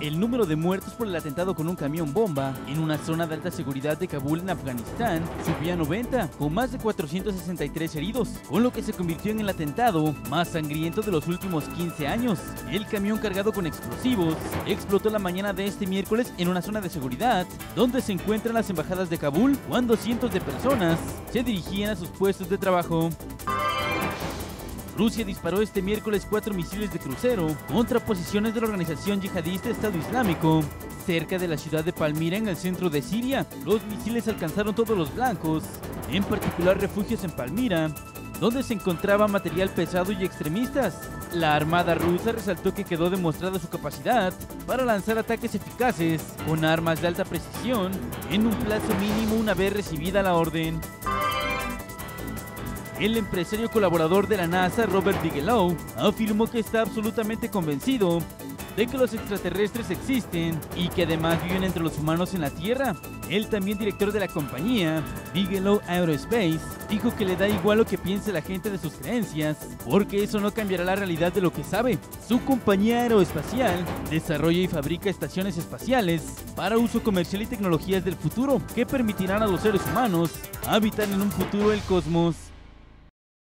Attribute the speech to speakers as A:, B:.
A: el número de muertos por el atentado con un camión bomba en una zona de alta seguridad de Kabul en Afganistán subió a 90, con más de 463 heridos, con lo que se convirtió en el atentado más sangriento de los últimos 15 años. El camión cargado con explosivos explotó la mañana de este miércoles en una zona de seguridad donde se encuentran las embajadas de Kabul cuando cientos de personas se dirigían a sus puestos de trabajo. Rusia disparó este miércoles cuatro misiles de crucero contra posiciones de la organización yihadista Estado Islámico cerca de la ciudad de Palmira en el centro de Siria. Los misiles alcanzaron todos los blancos, en particular refugios en Palmira, donde se encontraba material pesado y extremistas. La Armada rusa resaltó que quedó demostrada su capacidad para lanzar ataques eficaces con armas de alta precisión en un plazo mínimo una vez recibida la orden. El empresario colaborador de la NASA, Robert Bigelow, afirmó que está absolutamente convencido de que los extraterrestres existen y que además viven entre los humanos en la Tierra. El también director de la compañía, Bigelow Aerospace, dijo que le da igual lo que piense la gente de sus creencias, porque eso no cambiará la realidad de lo que sabe. Su compañía aeroespacial desarrolla y fabrica estaciones espaciales para uso comercial y tecnologías del futuro que permitirán a los seres humanos habitar en un futuro el cosmos.